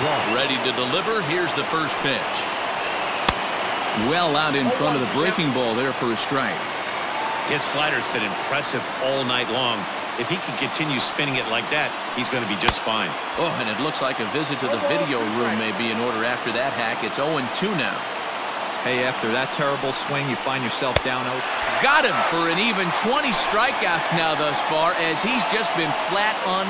Ready to deliver. Here's the first pitch. Well out in front of the breaking ball there for a strike. His slider's been impressive all night long. If he can continue spinning it like that, he's going to be just fine. Oh, and it looks like a visit to the video room may be in order after that hack. It's 0-2 now. Hey, after that terrible swing, you find yourself down 0. Got him for an even 20 strikeouts now thus far as he's just been flat on